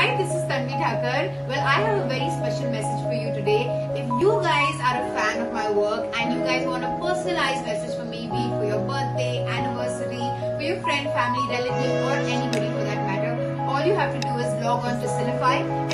Hi, this is Tanvi Thakker. Well, I have a very special message for you today. If you guys are a fan of my work and you guys want a personalized message for me, be for your birthday, anniversary, for your friend, family, relative, or anybody for that matter, all you have to do is log on to Celefi